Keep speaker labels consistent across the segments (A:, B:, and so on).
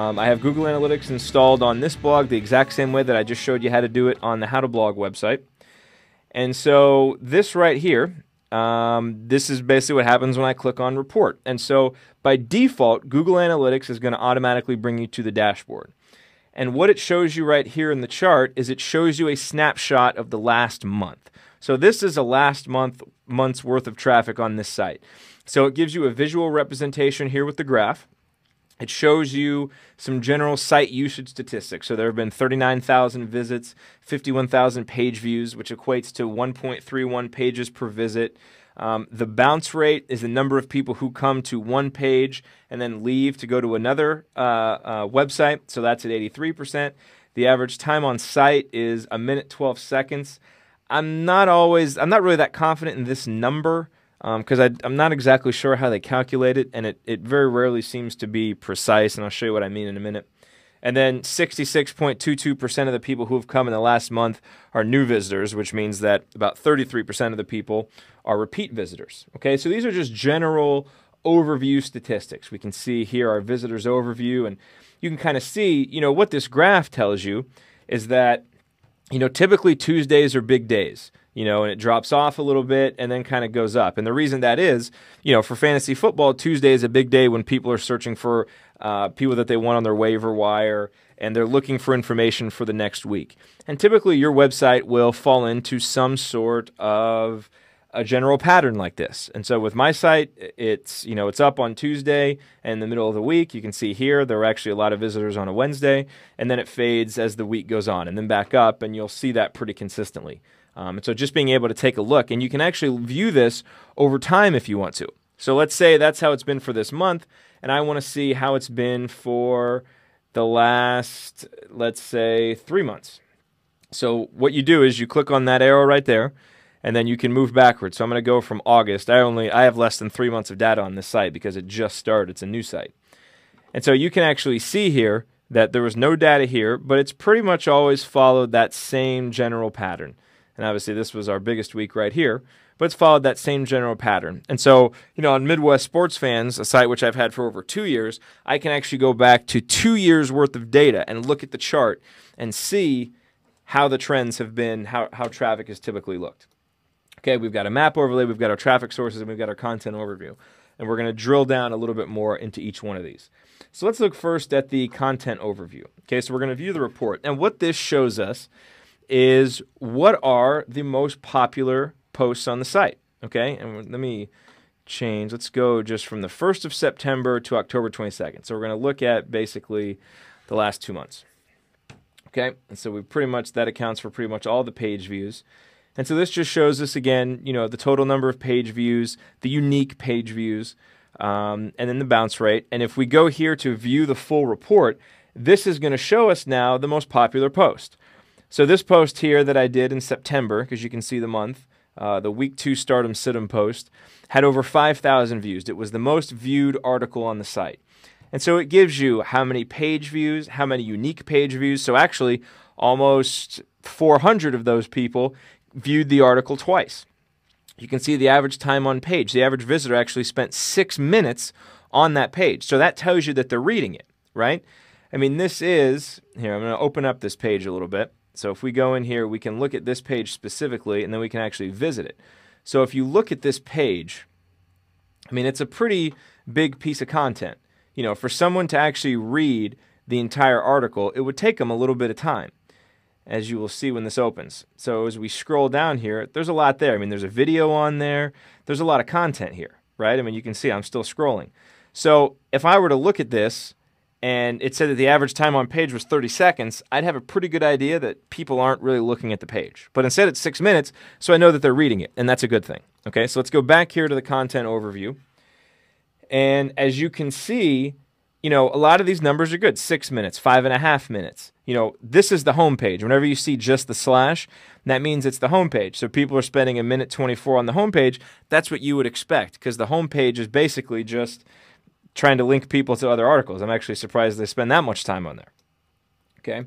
A: Um, I have Google Analytics installed on this blog the exact same way that I just showed you how to do it on the How to Blog website. And so this right here, um, this is basically what happens when I click on report. And so by default, Google Analytics is going to automatically bring you to the dashboard. And what it shows you right here in the chart is it shows you a snapshot of the last month. So this is a last month month's worth of traffic on this site. So it gives you a visual representation here with the graph. It shows you some general site usage statistics. So there have been 39,000 visits, 51,000 page views, which equates to 1.31 pages per visit. Um, the bounce rate is the number of people who come to one page and then leave to go to another uh, uh, website. So that's at 83%. The average time on site is a minute 12 seconds. I'm not always, I'm not really that confident in this number because um, I'm not exactly sure how they calculate it, and it, it very rarely seems to be precise, and I'll show you what I mean in a minute. And then 66.22% of the people who have come in the last month are new visitors, which means that about 33% of the people are repeat visitors. Okay, so these are just general overview statistics. We can see here our visitors overview, and you can kind of see, you know, what this graph tells you is that, you know, typically Tuesdays are big days you know, and it drops off a little bit and then kind of goes up. And the reason that is, you know, for fantasy football, Tuesday is a big day when people are searching for uh, people that they want on their waiver wire and they're looking for information for the next week. And typically, your website will fall into some sort of a general pattern like this. And so with my site, it's you know it's up on Tuesday and the middle of the week. You can see here there are actually a lot of visitors on a Wednesday, and then it fades as the week goes on, and then back up, and you'll see that pretty consistently. Um, and so just being able to take a look, and you can actually view this over time if you want to. So let's say that's how it's been for this month, and I want to see how it's been for the last, let's say, three months. So what you do is you click on that arrow right there, and then you can move backwards. So I'm going to go from August. I only I have less than three months of data on this site because it just started. It's a new site, and so you can actually see here that there was no data here, but it's pretty much always followed that same general pattern. And obviously, this was our biggest week right here, but it's followed that same general pattern. And so, you know, on Midwest Sports Fans, a site which I've had for over two years, I can actually go back to two years worth of data and look at the chart and see how the trends have been, how, how traffic has typically looked. Okay, we've got a map overlay, we've got our traffic sources, and we've got our content overview. And we're going to drill down a little bit more into each one of these. So let's look first at the content overview. Okay, so we're going to view the report. And what this shows us is what are the most popular posts on the site. Okay, and let me change. Let's go just from the 1st of September to October 22nd. So we're going to look at basically the last two months. Okay, and so we pretty much, that accounts for pretty much all the page views. And so this just shows us again, you know, the total number of page views, the unique page views, um, and then the bounce rate. And if we go here to view the full report, this is going to show us now the most popular post. So this post here that I did in September, because you can see the month, uh, the week two start 'em sit 'em post, had over 5,000 views. It was the most viewed article on the site. And so it gives you how many page views, how many unique page views. So actually, almost 400 of those people viewed the article twice. You can see the average time on page. The average visitor actually spent six minutes on that page. So that tells you that they're reading it, right? I mean, this is, here, I'm going to open up this page a little bit. So if we go in here, we can look at this page specifically, and then we can actually visit it. So if you look at this page, I mean, it's a pretty big piece of content. You know, for someone to actually read the entire article, it would take them a little bit of time, as you will see when this opens. So as we scroll down here, there's a lot there. I mean, there's a video on there. There's a lot of content here, right? I mean, you can see I'm still scrolling. So if I were to look at this and it said that the average time on page was 30 seconds, I'd have a pretty good idea that people aren't really looking at the page. But instead, it's six minutes, so I know that they're reading it, and that's a good thing. Okay, so let's go back here to the content overview. And as you can see, you know, a lot of these numbers are good six minutes, five and a half minutes. You know, this is the home page. Whenever you see just the slash, that means it's the home page. So people are spending a minute 24 on the home page. That's what you would expect because the home page is basically just trying to link people to other articles. I'm actually surprised they spend that much time on there. Okay.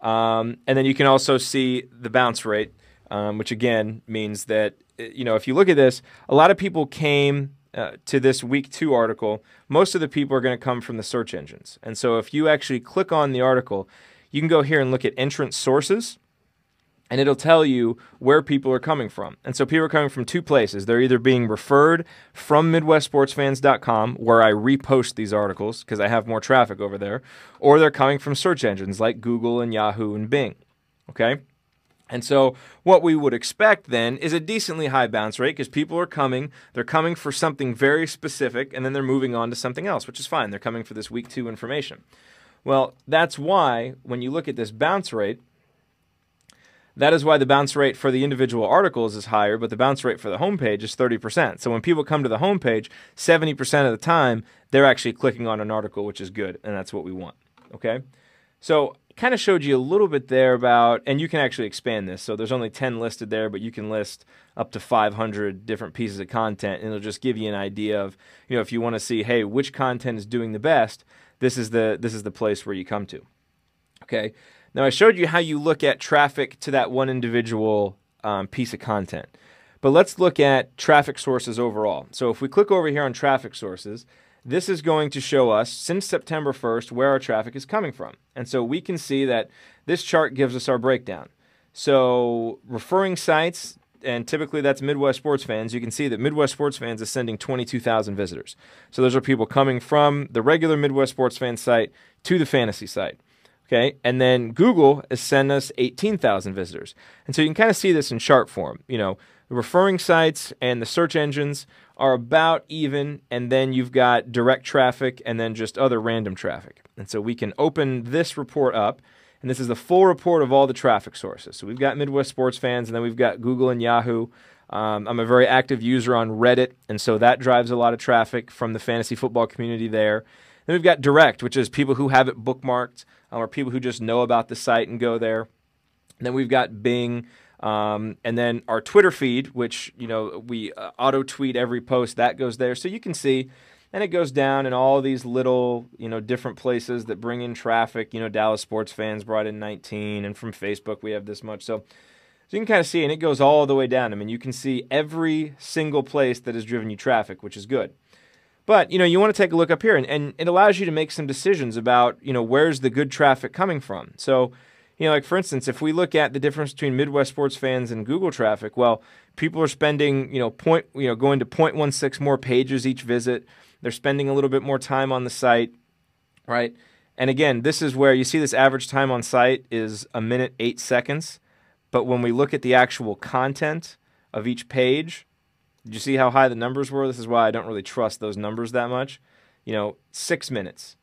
A: Um, and then you can also see the bounce rate, um, which again means that, you know, if you look at this, a lot of people came, uh, to this week two article, most of the people are going to come from the search engines. And so if you actually click on the article, you can go here and look at entrance sources and it'll tell you where people are coming from. And so people are coming from two places. They're either being referred from MidwestSportsFans.com, where I repost these articles because I have more traffic over there, or they're coming from search engines like Google and Yahoo and Bing. Okay? And so what we would expect then is a decently high bounce rate because people are coming, they're coming for something very specific, and then they're moving on to something else, which is fine. They're coming for this week two information. Well, that's why when you look at this bounce rate, that is why the bounce rate for the individual articles is higher, but the bounce rate for the homepage is 30%. So when people come to the homepage, 70% of the time, they're actually clicking on an article, which is good, and that's what we want. Okay? So kind of showed you a little bit there about, and you can actually expand this. So there's only 10 listed there, but you can list up to 500 different pieces of content, and it'll just give you an idea of, you know, if you want to see, hey, which content is doing the best, this is the this is the place where you come to. Okay. Now, I showed you how you look at traffic to that one individual um, piece of content. But let's look at traffic sources overall. So if we click over here on traffic sources, this is going to show us since September 1st where our traffic is coming from. And so we can see that this chart gives us our breakdown. So referring sites, and typically that's Midwest sports fans, you can see that Midwest sports fans is sending 22,000 visitors. So those are people coming from the regular Midwest sports fan site to the fantasy site. Okay, and then Google is sending us 18,000 visitors. And so you can kind of see this in chart form. You know, the referring sites and the search engines are about even, and then you've got direct traffic and then just other random traffic. And so we can open this report up, and this is the full report of all the traffic sources. So we've got Midwest sports fans, and then we've got Google and Yahoo. Um, I'm a very active user on Reddit, and so that drives a lot of traffic from the fantasy football community there. Then we've got direct, which is people who have it bookmarked um, or people who just know about the site and go there. And then we've got Bing. Um, and then our Twitter feed, which you know we uh, auto tweet every post, that goes there, so you can see, and it goes down in all these little you know different places that bring in traffic. You know, Dallas sports fans brought in 19, and from Facebook we have this much. So, so you can kind of see, and it goes all the way down. I mean, you can see every single place that has driven you traffic, which is good. But you know, you want to take a look up here, and, and it allows you to make some decisions about you know where's the good traffic coming from. So, you know, like for instance, if we look at the difference between Midwest sports fans and Google traffic, well, people are spending you know point you know going to 0.16 more pages each visit. They're spending a little bit more time on the site, right? And again, this is where you see this average time on site is a minute eight seconds. But when we look at the actual content of each page, did you see how high the numbers were? This is why I don't really trust those numbers that much. You know, six minutes,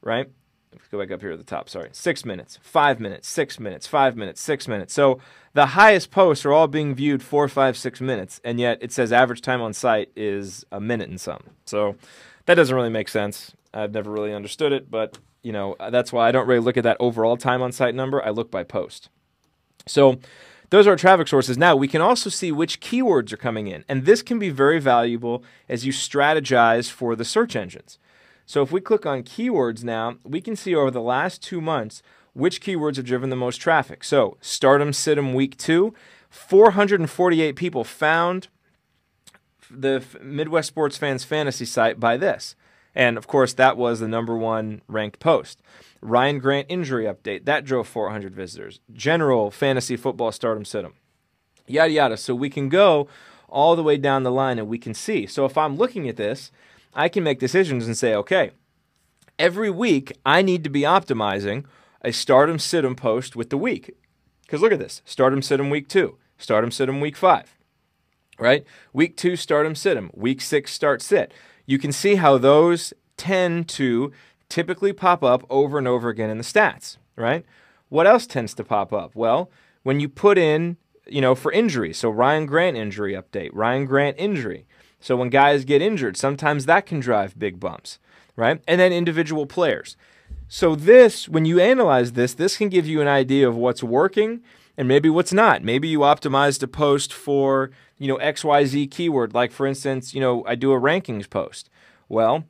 A: right? Let's go back up here at the top. Sorry. Six minutes, five minutes, six minutes, five minutes, six minutes. So the highest posts are all being viewed four, five, six minutes, and yet it says average time on site is a minute and some. So that doesn't really make sense. I've never really understood it, but you know that's why I don't really look at that overall time on site number. I look by post. So those are our traffic sources. Now, we can also see which keywords are coming in, and this can be very valuable as you strategize for the search engines. So if we click on keywords now, we can see over the last two months which keywords have driven the most traffic. So Start 'Em Sit 'Em Week 2, 448 people found the Midwest Sports Fans Fantasy site by this. And of course, that was the number one ranked post. Ryan Grant injury update, that drove 400 visitors. General fantasy football start 'em sit 'em. Yada yada. So we can go all the way down the line and we can see. So if I'm looking at this, I can make decisions and say, okay, every week I need to be optimizing a start 'em sit 'em post with the week. Because look at this start 'em sit 'em week two, start 'em sit 'em week five, right? Week two, start 'em sit 'em, week six, start sit. You can see how those tend to typically pop up over and over again in the stats, right? What else tends to pop up? Well, when you put in, you know, for injury, so Ryan Grant injury update, Ryan Grant injury. So when guys get injured, sometimes that can drive big bumps, right? And then individual players. So this, when you analyze this, this can give you an idea of what's working and maybe what's not. Maybe you optimized a post for, you know, XYZ keyword. Like for instance, you know, I do a rankings post. Well,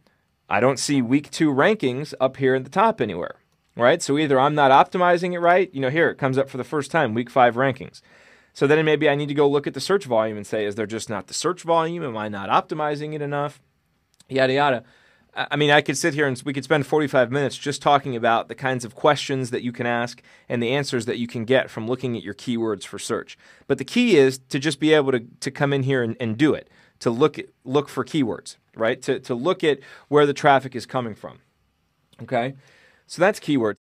A: I don't see week two rankings up here at the top anywhere, right? So either I'm not optimizing it right, you know, here it comes up for the first time, week five rankings. So then maybe I need to go look at the search volume and say, is there just not the search volume? Am I not optimizing it enough? Yada, yada. I mean, I could sit here and we could spend 45 minutes just talking about the kinds of questions that you can ask and the answers that you can get from looking at your keywords for search. But the key is to just be able to, to come in here and, and do it, to look, look for keywords, right? To, to look at where the traffic is coming from. Okay? So that's keywords.